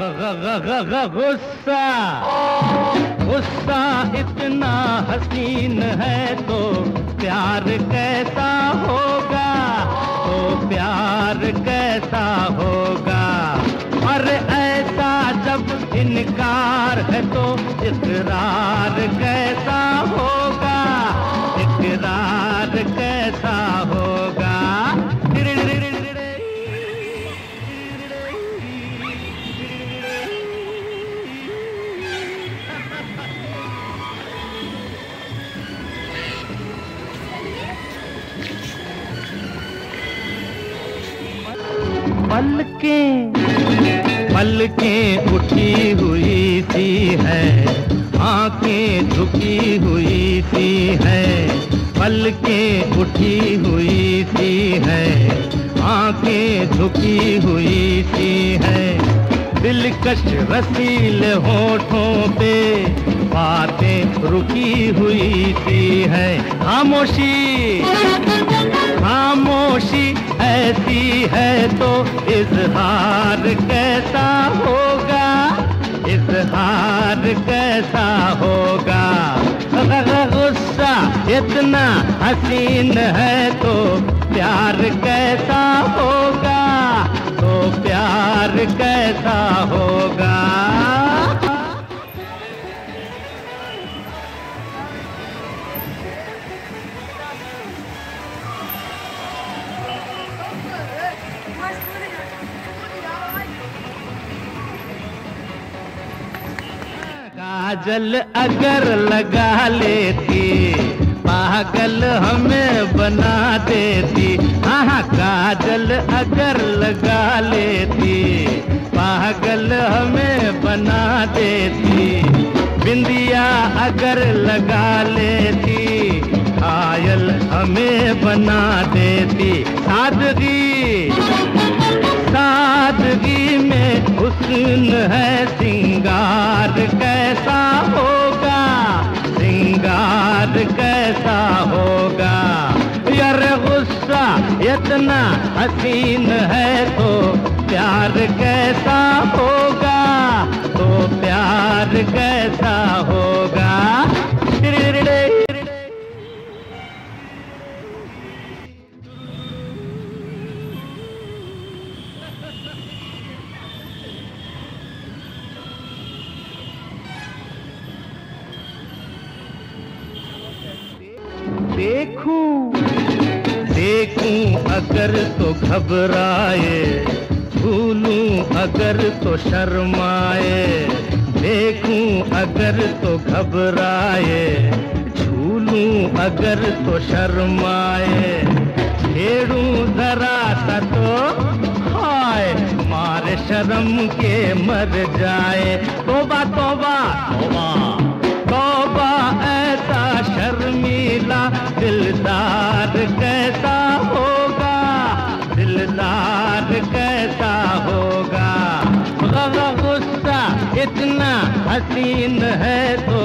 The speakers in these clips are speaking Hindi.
गुस्सा। गुस्सा इतना हसीन है तो प्यार कैसा होगा? तो प्यार कैसा होगा? और ऐसा जब इनकार है तो इकरार कैसा होगा? इकरार कैसा पलकें पलकें उठी हुई सी है, आँखें झुकी हुई सी है पलकें उठी हुई सी है, आँखें झुकी हुई सी है। दिलकश रसील होठों पे बातें रुकी हुई सी है। खामोशी खामोशी ऐसी है तो इजहार कैसा होगा? इजहार कैसा होगा? गुस्सा इतना हसीन है तो प्यार कैसा होगा? तो प्यार कैसा होगा? काजल अगर लगा लेती, पागल हमें बना देती। हाँ काजल अगर लगा लेती, पागल हमें बना देती। बिंदिया अगर लगा लेती आयल हमें बना देती। सादगी सादगी में हुस्न है सिंगार कैसा होगा? सिंगार कैसा होगा? यार गुस्सा इतना हसीन है तो प्यार कैसा होगा? तो प्यार कैसा होगा? देखूँ देखूँ अगर तो घबराए, भूलूं अगर तो शर्माए, देखूँ अगर तो घबराए, झूलूं अगर तो शर्माए, छेड़ूं जरा सा तो हाय मारे शर्म के मर जाए, तोबा तोबा तोबा। हसीन है तो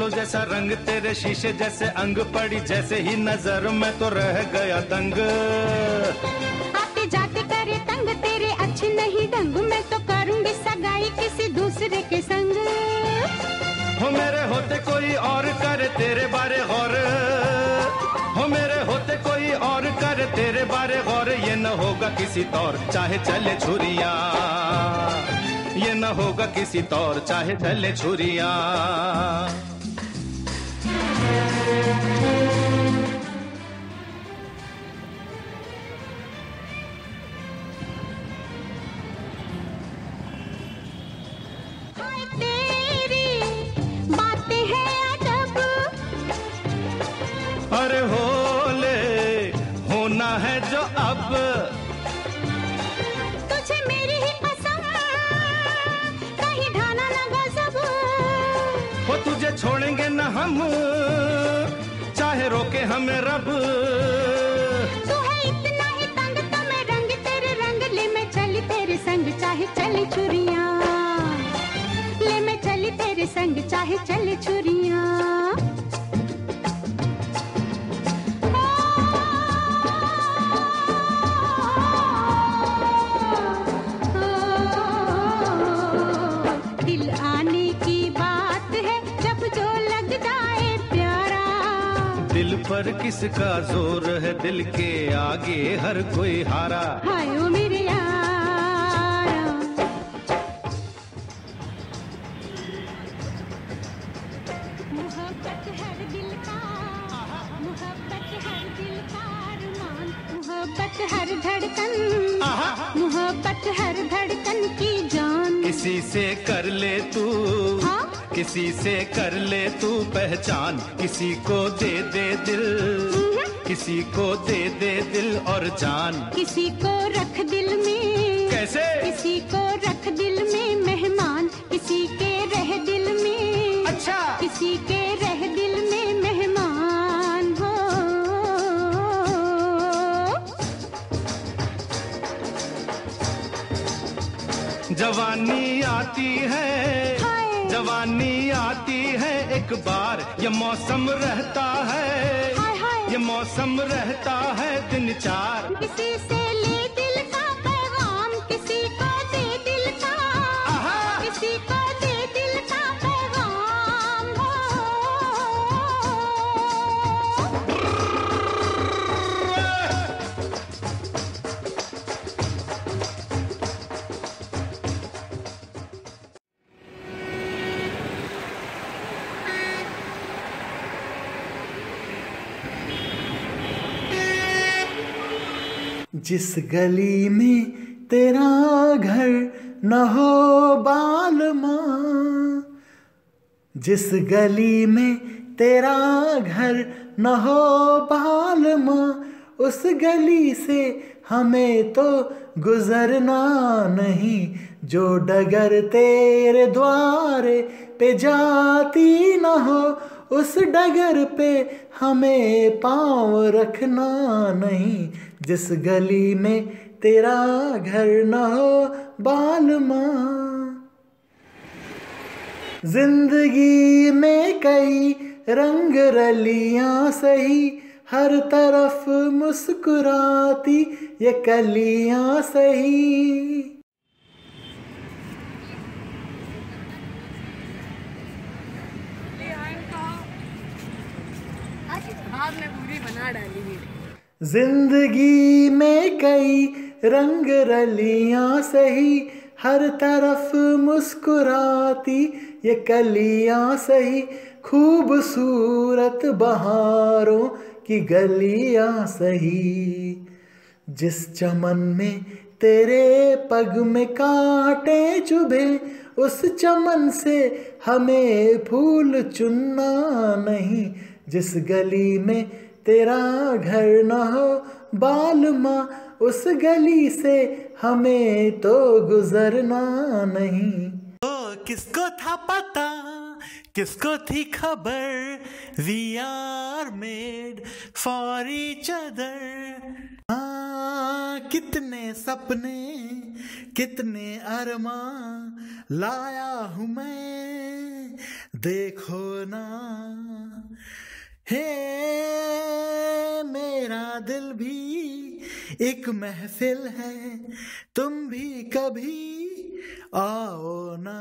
फूलों जैसा रंग तेरे शीशे जैसे अंग पड़ी जैसे ही नज़र में तो रह गया दंग आते जाते करे तंग तेरे अच्छे नहीं ढंग मैं तो करूँगी सगाई किसी दूसरे के संग। हो मेरे होते कोई और करे तेरे बारे गौर। हो मेरे होते कोई और करे तेरे बारे गौर। ये न होगा किसी तौर चाहे चले छुरिया। ये न होगा किसी तौर चाहे चले छुरिया। अरे होले होना है जो अब छोड़ेंगे न हम, चाहे रोके हमें रब। तू तंग तो रंग तेरे रंग, ले मैं चली तेरे संग, चाहे चली छुरिया। ले मैं चली तेरे संग, चाहे चली छुरिया। किसका ज़ोर है दिल के आगे? हर कोई हारा। हाय ओ मेरे मोहब्बत हर दिल मोहब्बत हर दिल मोहब्बत हर धड़कन मोहब्बत हर धड़कन की जान। किसी से कर ले तू। हाँ? किसी से कर ले तू पहचान किसी को दे दे दिल। किसी को दे दे दिल और जान। किसी को रख दिल में। कैसे? किसी को रख दिल में मेहमान किसी के रह दिल में। अच्छा। किसी के रह दिल में मेहमान हो। जवानी आती है। जवानी आती है एक बार। ये मौसम रहता है। हाय हाय। ये मौसम रहता है दिन चार। किसी से जिस गली में तेरा घर न हो बाल जिस गली में तेरा घर न हो बाल उस गली से हमें तो गुजरना नहीं, जो डगर तेरे द्वारे पे जाती न हो, उस डगर पे हमें पाँव रखना नहीं जिस गली में तेरा घर न हो, बाल माँ। ज़िंदगी में कई रंग रलियाँ सही, हर तरफ़ मुस्कुराती ये कलियाँ सही। आपने पूरी बना डाली है ज़िंदगी में कई रंग रलियाँ सही, हर तरफ़ मुस्कुराती ये कलियाँ सही। खूबसूरत बहारों की गलियाँ सही। जिस चमन में तेरे पग में कांटे चुभे, उस चमन से हमें फूल चुनना नहीं। जिस गली में तेरा घर न हो बालमा उस गली से हमें तो गुजरना नहीं। ओ, किसको था पता? किसको थी खबर? We are made for each other हाँ कितने सपने, कितने अरमा लाया हूँ मैं। देखो ना हे मेरा दिल भी एक महफिल है तुम भी कभी आओ ना।